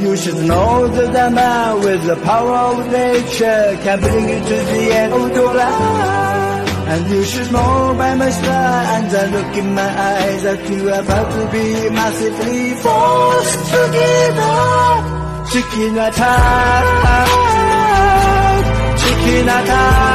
You should know that a man with the power of nature can bring you to the end of your life. And you should know by my smile and the look in my eyes that you are about to be massively forced to give up. Chicken attack, chicken attack.